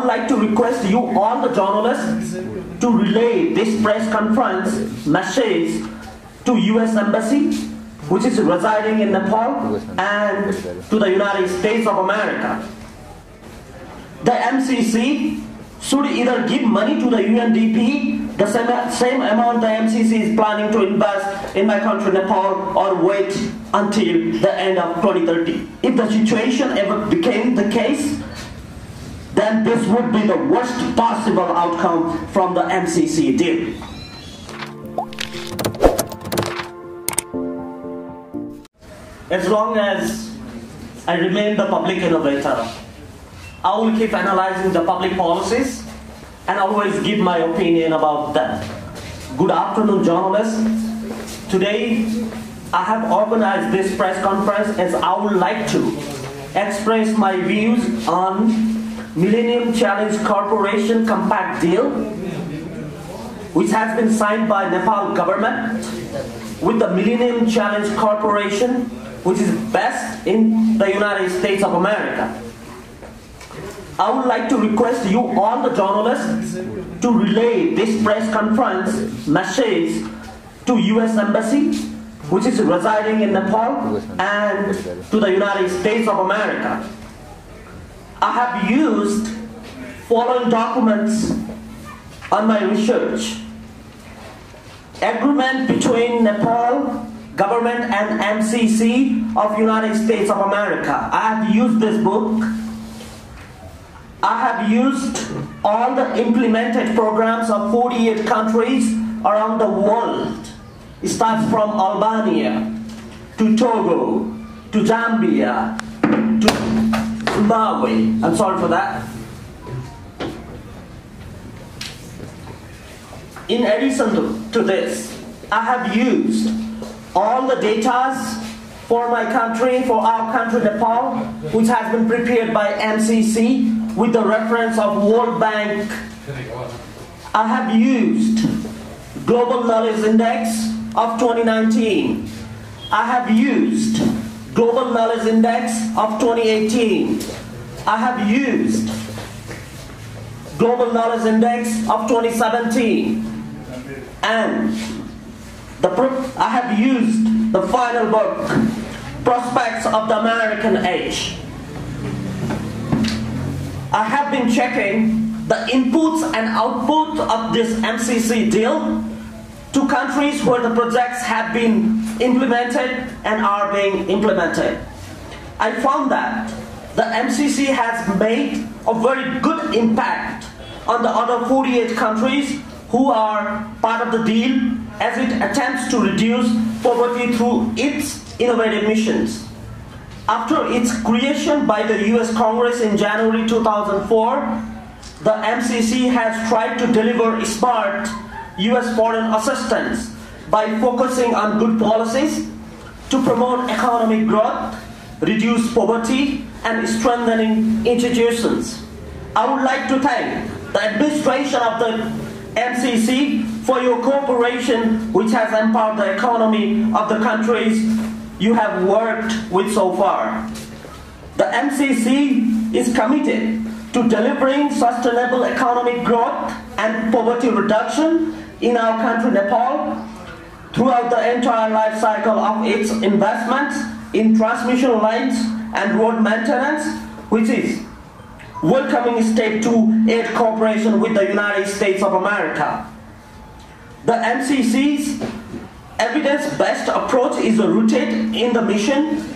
would like to request you, all the journalists, to relay this press conference message to U.S. Embassy, which is residing in Nepal, and to the United States of America. The MCC should either give money to the UNDP, the same, same amount the MCC is planning to invest in my country, Nepal, or wait until the end of 2030. If the situation ever became the case, then this would be the worst possible outcome from the MCC deal. As long as I remain the public innovator, I will keep analyzing the public policies and always give my opinion about them. Good afternoon, journalists. Today, I have organized this press conference as I would like to express my views on Millennium Challenge Corporation Compact Deal, which has been signed by Nepal government with the Millennium Challenge Corporation which is best in the United States of America. I would like to request you, all the journalists, to relay this press conference message to U.S. Embassy, which is residing in Nepal, and to the United States of America. I have used following documents on my research. Agreement between Nepal government and MCC of United States of America. I have used this book. I have used all the implemented programs of 48 countries around the world. It starts from Albania to Togo to Zambia to Zimbabwe. I'm sorry for that. In addition to, to this, I have used all the data for my country, for our country, Nepal, which has been prepared by MCC with the reference of World Bank. I have used Global Knowledge Index of 2019. I have used Global Knowledge Index of 2018. I have used Global Knowledge Index of 2017. And the I have used the final book, Prospects of the American Age. I have been checking the inputs and output of this MCC deal to countries where the projects have been implemented and are being implemented. I found that the MCC has made a very good impact on the other 48 countries who are part of the deal as it attempts to reduce poverty through its innovative missions. After its creation by the US Congress in January 2004, the MCC has tried to deliver smart US foreign assistance by focusing on good policies to promote economic growth, reduce poverty, and strengthening institutions. I would like to thank the administration of the MCC, for your cooperation which has empowered the economy of the countries you have worked with so far. The MCC is committed to delivering sustainable economic growth and poverty reduction in our country, Nepal, throughout the entire life cycle of its investments in transmission lines and road maintenance, which is welcoming step to aid cooperation with the United States of America. The MCC's evidence-based approach is rooted in the mission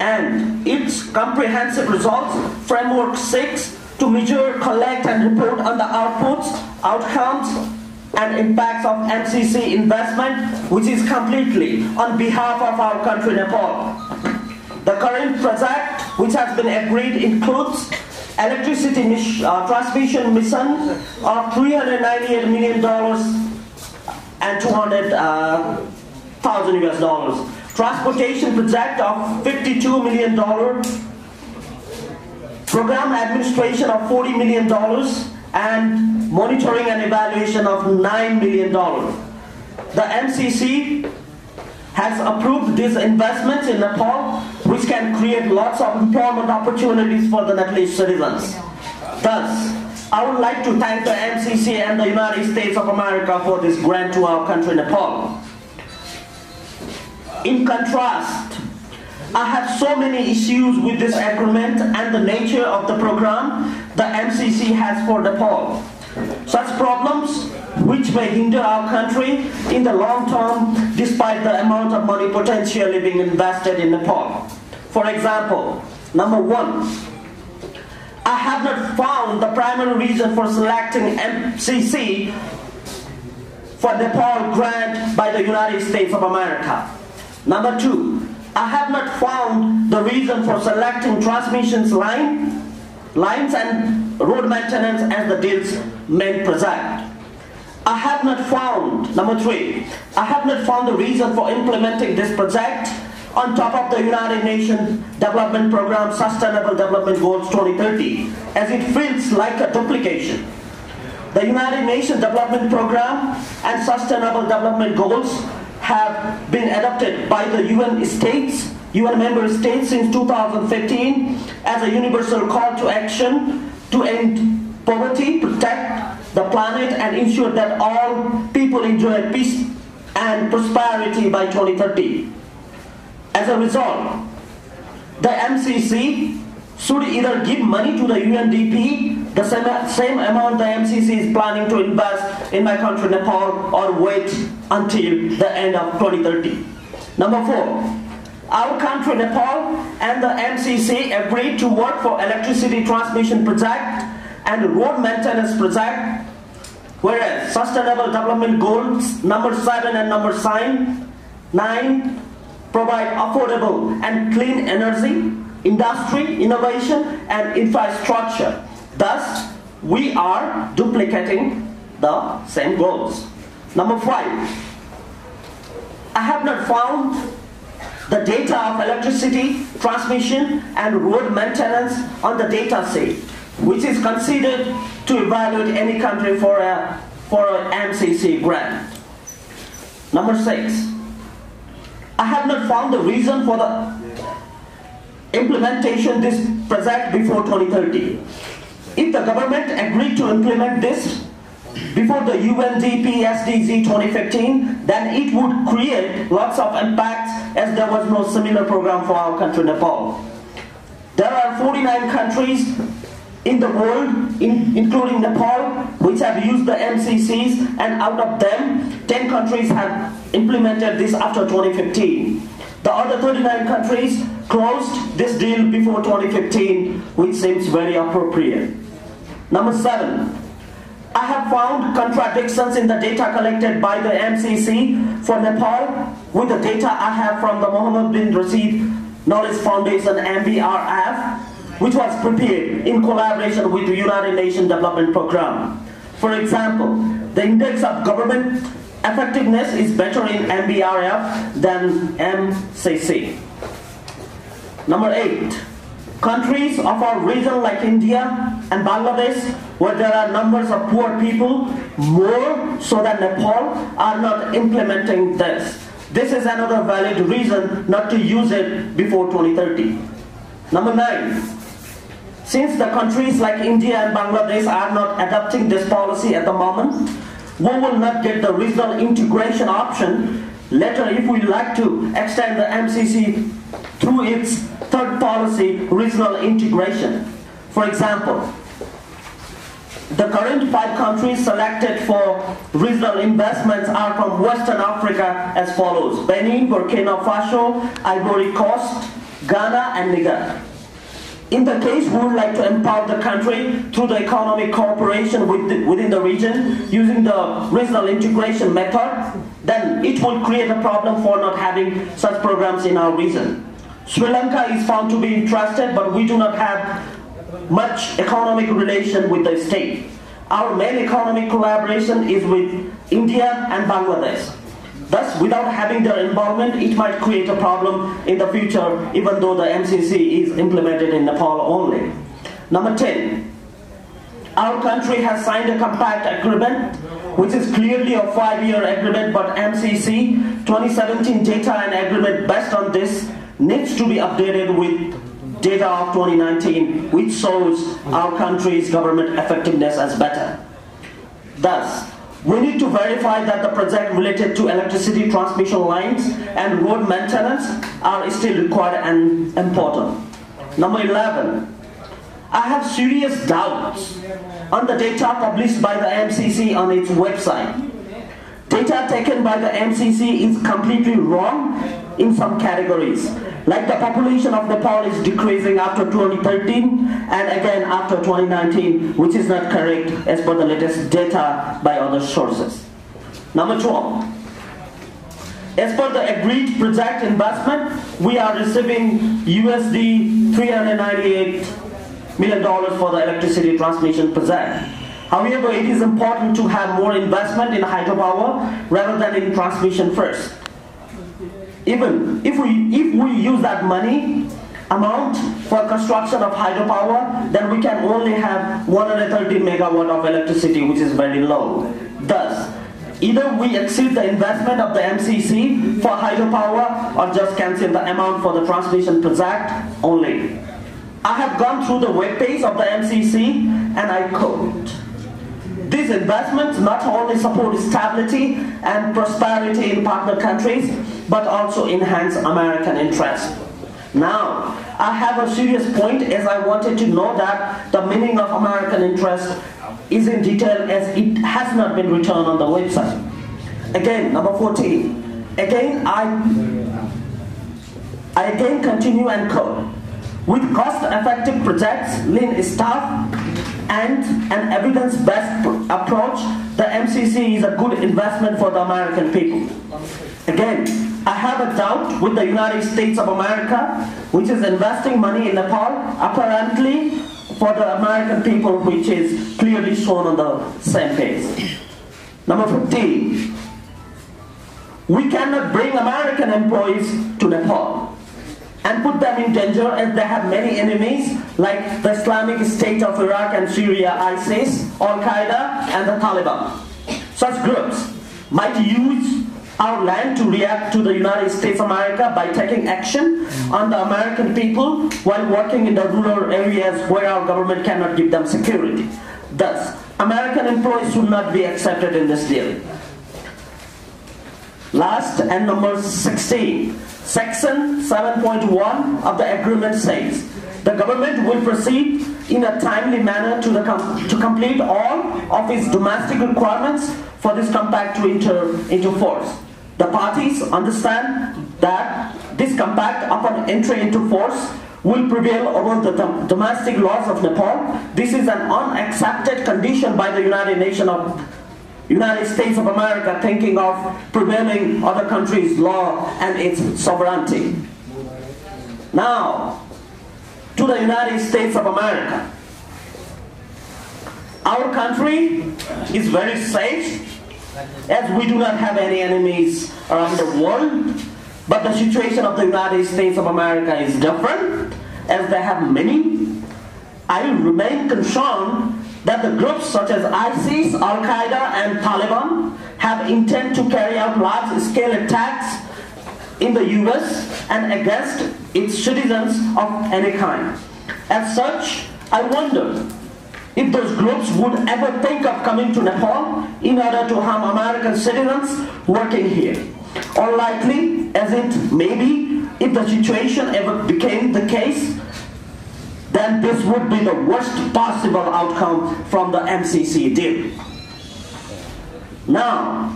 and its comprehensive results framework seeks to measure, collect, and report on the outputs, outcomes, and impacts of MCC investment, which is completely on behalf of our country, Nepal. The current project, which has been agreed, includes electricity uh, transmission mission of $398 million and and 200,000 uh, US dollars. Transportation project of $52 million. Program administration of $40 million and monitoring and evaluation of $9 million. The MCC has approved these investments in Nepal, which can create lots of employment opportunities for the Nepalese citizens. Thus, I would like to thank the MCC and the United States of America for this grant to our country, Nepal. In contrast, I have so many issues with this agreement and the nature of the program has for Nepal. Such problems which may hinder our country in the long term despite the amount of money potentially being invested in Nepal. For example, number one, I have not found the primary reason for selecting MCC for Nepal grant by the United States of America. Number two, I have not found the reason for selecting transmissions line, lines and road maintenance as the deal's main project. I have not found, number three, I have not found the reason for implementing this project on top of the United Nations Development Program Sustainable Development Goals 2030, as it feels like a duplication. The United Nations Development Program and Sustainable Development Goals have been adopted by the UN states, UN member states since 2015 as a universal call to action to end poverty, protect the planet and ensure that all people enjoy peace and prosperity by 2030. As a result, the MCC should either give money to the UNDP, the same, same amount the MCC is planning to invest in my country, Nepal, or wait until the end of 2030. Number four, our country, Nepal, and the MCC agreed to work for electricity transmission project and road maintenance project, whereas Sustainable Development Goals number seven and number nine provide affordable and clean energy industry, innovation, and infrastructure. Thus, we are duplicating the same goals. Number five, I have not found the data of electricity transmission and road maintenance on the data set, which is considered to evaluate any country for a for an MCC grant. Number six, I have not found the reason for the implementation this project before 2030. If the government agreed to implement this before the UNDP SDG 2015, then it would create lots of impacts as there was no similar program for our country, Nepal. There are 49 countries in the world, in, including Nepal, which have used the MCCs, and out of them, 10 countries have implemented this after 2015. The other 39 countries closed this deal before 2015, which seems very appropriate. Number seven, I have found contradictions in the data collected by the MCC for Nepal with the data I have from the Mohammed bin Rashid Knowledge Foundation MBRF, which was prepared in collaboration with the United Nations Development Program. For example, the index of government effectiveness is better in MBRF than MCC. Number eight, countries of our region like India and Bangladesh, where there are numbers of poor people, more so than Nepal, are not implementing this. This is another valid reason not to use it before 2030. Number nine, since the countries like India and Bangladesh are not adopting this policy at the moment, we will not get the regional integration option later if we like to extend the MCC through its third policy, regional integration. For example, the current five countries selected for regional investments are from Western Africa as follows Benin, Burkina Faso, Ivory Coast, Ghana, and Niger. In the case we would like to empower the country through the economic cooperation with the, within the region using the regional integration method, then it will create a problem for not having such programs in our region. Sri Lanka is found to be interested, but we do not have much economic relation with the state. Our main economic collaboration is with India and Bangladesh. Thus, without having their involvement, it might create a problem in the future, even though the MCC is implemented in Nepal only. Number 10, our country has signed a compact agreement, which is clearly a five-year agreement, but MCC 2017 data and agreement based on this needs to be updated with data of 2019 which shows our country's government effectiveness as better. Thus, we need to verify that the project related to electricity transmission lines and road maintenance are still required and important. Number 11, I have serious doubts on the data published by the MCC on its website. Data taken by the MCC is completely wrong in some categories. Like the population of Nepal is decreasing after 2013 and again after 2019, which is not correct as per the latest data by other sources. Number 12. As per the agreed project investment, we are receiving USD 398 million dollars for the electricity transmission project. However, it is important to have more investment in hydropower rather than in transmission first. Even if we, if we use that money amount for construction of hydropower, then we can only have 130 megawatt of electricity, which is very low. Thus, either we exceed the investment of the MCC for hydropower or just cancel the amount for the transmission project only. I have gone through the web page of the MCC and I quote, these investments not only support stability and prosperity in partner countries, but also enhance American interests. Now, I have a serious point as I wanted to know that the meaning of American interest is in detail as it has not been returned on the website. Again, number 14. Again, I, I again continue and quote. With cost-effective projects, lean staff, and an evidence-based approach, the MCC is a good investment for the American people. Again, I have a doubt with the United States of America, which is investing money in Nepal, apparently for the American people, which is clearly shown on the same page. Number 15. We cannot bring American employees to Nepal and put them in danger as they have many enemies like the Islamic State of Iraq and Syria, ISIS, Al-Qaeda, and the Taliban. Such groups might use our land to react to the United States of America by taking action on the American people while working in the rural areas where our government cannot give them security. Thus, American employees should not be accepted in this deal. Last and number 16. Section 7.1 of the agreement says the government will proceed in a timely manner to, com to complete all of its domestic requirements for this compact to enter into force. The parties understand that this compact upon entry into force will prevail over the dom domestic laws of Nepal. This is an unaccepted condition by the United Nations of United States of America thinking of prevailing other countries' law and its sovereignty. Now, to the United States of America. Our country is very safe as we do not have any enemies around the world. But the situation of the United States of America is different as they have many. I remain concerned that the groups such as ISIS, Al-Qaeda and Taliban have intent to carry out large-scale attacks in the US and against its citizens of any kind. As such, I wonder if those groups would ever think of coming to Nepal in order to harm American citizens working here. Unlikely as it may be, if the situation ever became the case, then this would be the worst possible outcome from the MCC deal. Now,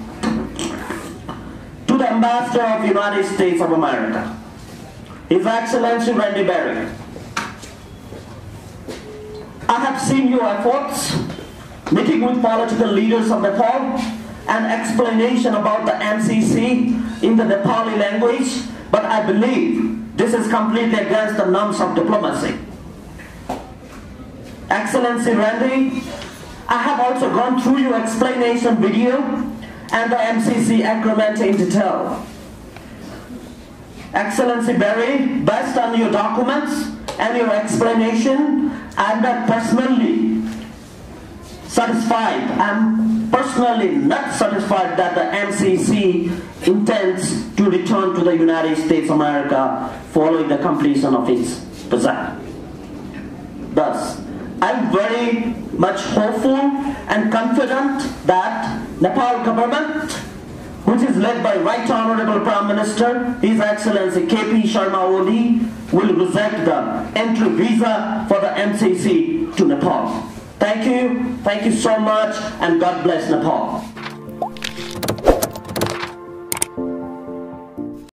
to the Ambassador of the United States of America, His Excellency Randy Berry. I have seen your efforts meeting with political leaders of Nepal and explanation about the MCC in the Nepali language, but I believe this is completely against the norms of diplomacy. Excellency Randy, I have also gone through your explanation video and the MCC agreement in detail. Excellency Berry, based on your documents and your explanation, I'm not personally satisfied. I'm personally not satisfied that the MCC intends to return to the United States of America following the completion of its possess. Thus, I'm very much hopeful and confident that Nepal government, which is led by Right Honorable Prime Minister, His Excellency KP Sharma Oli, will reject the entry visa for the MCC to Nepal. Thank you, thank you so much, and God bless Nepal.